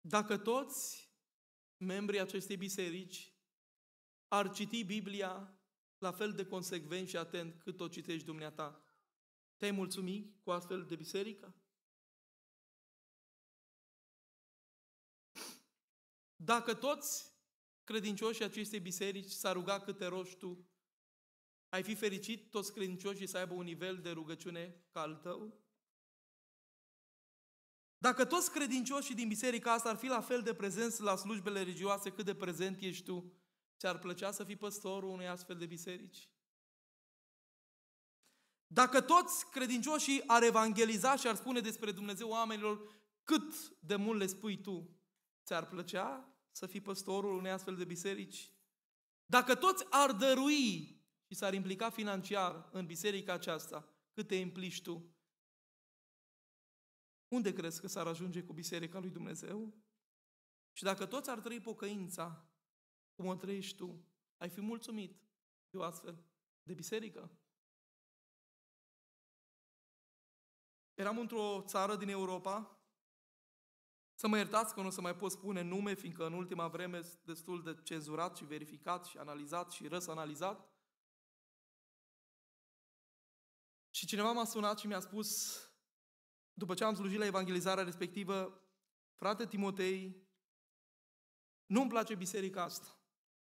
Dacă toți membrii acestei biserici ar citi Biblia la fel de consecvent și atent cât o citești dumneata, te-ai mulțumi cu astfel de biserică? Dacă toți credincioșii acestei biserici s-ar ruga câte rogi tu, ai fi fericit toți credincioșii să aibă un nivel de rugăciune ca al tău? Dacă toți credincioșii din biserica asta ar fi la fel de prezenți la slujbele religioase cât de prezent ești tu, ți-ar plăcea să fii păstorul unei astfel de biserici? Dacă toți credincioșii ar evangeliza și ar spune despre Dumnezeu oamenilor cât de mult le spui tu, ți-ar plăcea să fii păstorul unei astfel de biserici? Dacă toți ar dărui și s-ar implica financiar în biserica aceasta, cât te implici tu, unde crezi că s-ar ajunge cu biserica lui Dumnezeu? Și dacă toți ar trăi pocăința, cum o trăiești tu, ai fi mulțumit de o astfel de biserică? Eram într-o țară din Europa, să mă iertați că nu o să mai pot spune nume, fiindcă în ultima vreme destul de cenzurat și verificat și analizat și răsanalizat. Și cineva m-a sunat și mi-a spus, după ce am slujit la evangelizarea respectivă, frate Timotei, nu-mi place biserica asta.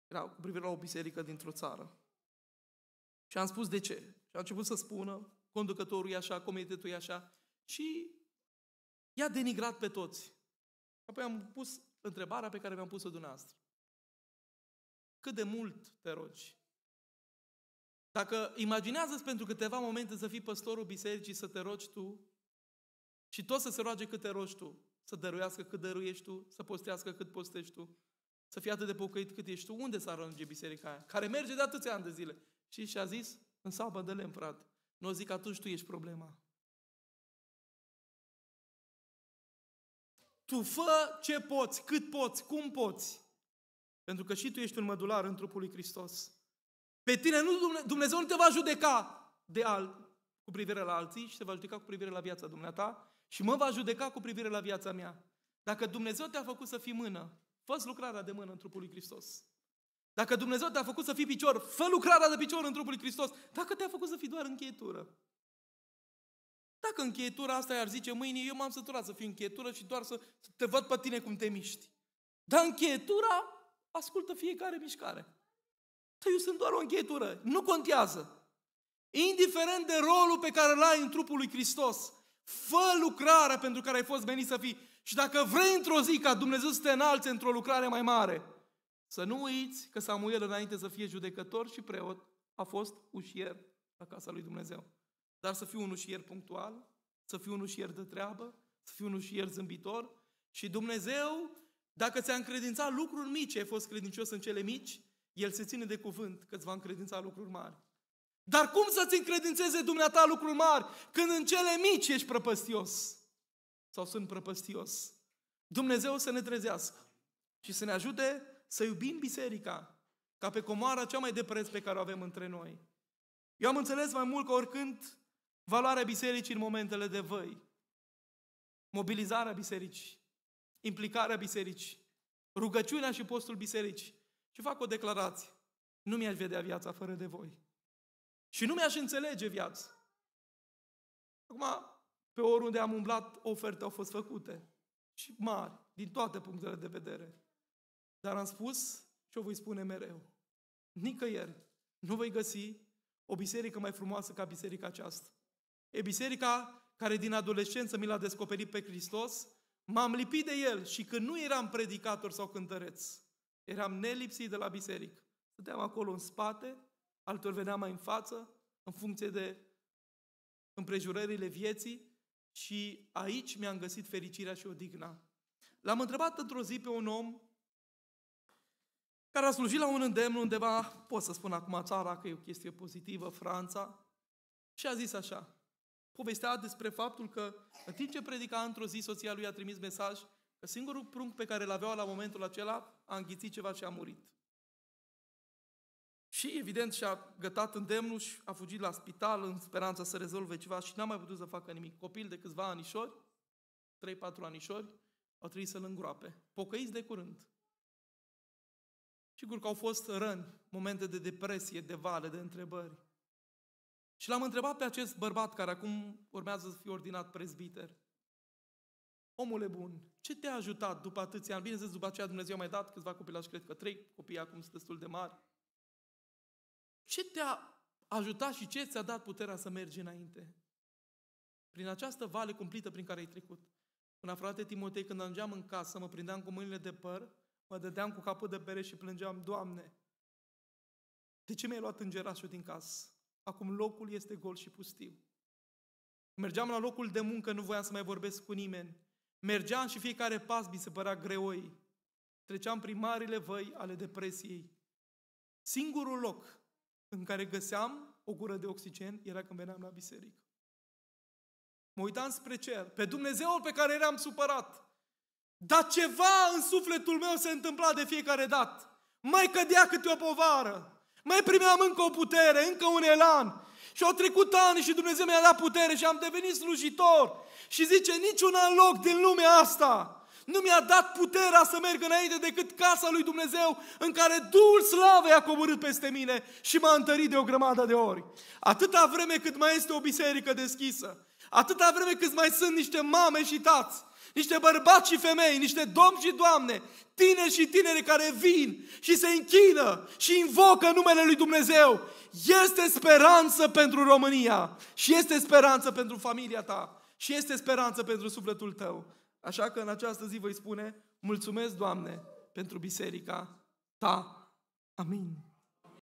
Era cu privire la o biserică dintr-o țară. Și am spus de ce. Și a început să spună, conducătorul e așa, comitetul e așa. Și i-a denigrat pe toți. Apoi am pus întrebarea pe care mi-am pus-o dumneavoastră. Cât de mult te rogi? Dacă imaginează pentru câteva momente să fii păstorul bisericii, să te rogi tu și tot să se roage cât te rogi tu, să dăruiască cât dăruiești tu, să postească cât postești tu, să fii atât de pocăit cât ești tu, unde să arunge biserica aia? Care merge de atâția ani de zile. Și și-a zis, în sabă de lemn, frate. Nu zic, atunci tu ești problema. Tu fă ce poți, cât poți, cum poți. Pentru că și tu ești un mădular în trupul lui Hristos. Pe tine nu, Dumnezeu nu te va judeca de alt, cu privire la alții și te va judeca cu privire la viața dumneata și mă va judeca cu privire la viața mea. Dacă Dumnezeu te-a făcut să fii mână, fă lucrarea de mână în trupul lui Hristos. Dacă Dumnezeu te-a făcut să fii picior, fă lucrarea de picior în trupul lui Hristos. Dacă te-a făcut să fii doar încheietură. Dacă încheietura asta ar zice mâine, eu m-am săturat să fiu încheietură și doar să te văd pe tine cum te miști. Dar încheietura ascultă fiecare mișcare. Dar eu sunt doar o încheietură. Nu contează. Indiferent de rolul pe care îl ai în trupul lui Hristos, fă lucrarea pentru care ai fost venit să fii. Și dacă vrei într-o zi ca Dumnezeu să te înalțe într-o lucrare mai mare, să nu uiți că Samuel înainte să fie judecător și preot, a fost ușier la casa lui Dumnezeu. Dar să fii un ușier punctual, să fii un ușier de treabă, să fii unul și el zâmbitor. Și Dumnezeu, dacă ți-a încredințat lucruri mici, ai fost credincios în cele mici, El se ține de cuvânt că îți va încredința lucruri mari. Dar cum să-ți încredințeze dumneata lucruri mari când în cele mici ești prăpăstios? Sau sunt prăpăstios? Dumnezeu să ne trezească și să ne ajute să iubim biserica ca pe comoara cea mai de preț pe care o avem între noi. Eu am înțeles mai mult ca oricând valoarea bisericii în momentele de văi. Mobilizarea bisericii, implicarea bisericii, rugăciunea și postul bisericii. Și fac o declarație. Nu mi-aș vedea viața fără de voi. Și nu mi-aș înțelege viața. Acum, pe oriunde am umblat, oferte au fost făcute. Și mari, din toate punctele de vedere. Dar am spus și o voi spune mereu. Nicăieri nu voi găsi o biserică mai frumoasă ca biserica aceasta. E biserica care din adolescență mi l-a descoperit pe Hristos, m-am lipit de el și când nu eram predicator sau cântăreț, eram nelipsit de la biserică. Stăteam acolo în spate, altor veneam mai în față, în funcție de împrejurările vieții și aici mi-am găsit fericirea și odigna. L-am întrebat într-o zi pe un om care a slujit la un îndemn undeva, pot să spun acum țara că e o chestie pozitivă, Franța, și a zis așa, povestea despre faptul că în timp ce predica într-o zi, soția lui a trimis mesaj că singurul prunc pe care îl avea la momentul acela a înghițit ceva și a murit. Și evident și-a gătat îndemnul și a fugit la spital în speranța să rezolve ceva și n-a mai putut să facă nimic. Copil de câțiva anișori, 3-4 anișori, au trebuit să-l îngroape. Pocăiți de curând. Sigur că au fost răni, momente de depresie, de vale, de întrebări. Și l-am întrebat pe acest bărbat care acum urmează să fie ordinat prezbiter. Omule bun, ce te-a ajutat după atâția ani? Bineînțeles, după aceea Dumnezeu a mai dat câțiva copilași, cred că trei copii acum sunt destul de mari. Ce te-a ajutat și ce ți-a dat puterea să mergi înainte? Prin această vale cumplită prin care ai trecut. Până frate Timotei, când ajungeam în casă, mă prindeam cu mâinile de păr, mă dădeam cu capul de bere și plângeam, Doamne, de ce mi-ai luat îngerașul din casă? Acum locul este gol și pustiu. Mergeam la locul de muncă, nu voiam să mai vorbesc cu nimeni. Mergeam și fiecare pas mi se părea greoi. Treceam prin marile văi ale depresiei. Singurul loc în care găseam o gură de oxigen era când veneam la biserică. Mă uitam spre cer, pe Dumnezeul pe care eram supărat. Dar ceva în sufletul meu se întâmpla de fiecare dată. Mai cădea câte o povară. Mai primeam încă o putere, încă un elan. Și au trecut ani și Dumnezeu mi-a dat putere și am devenit slujitor. Și zice, niciun alt loc din lumea asta nu mi-a dat puterea să merg înainte decât casa lui Dumnezeu în care Duhul Slavei a coborât peste mine și m-a întărit de o grămadă de ori. Atâta vreme cât mai este o biserică deschisă, atâta vreme cât mai sunt niște mame și tați, niște bărbați și femei, niște domni și doamne, tineri și tinere care vin și se închină și invocă numele lui Dumnezeu. Este speranță pentru România și este speranță pentru familia ta și este speranță pentru sufletul tău. Așa că în această zi voi spune, mulțumesc, Doamne, pentru biserica ta. Amin.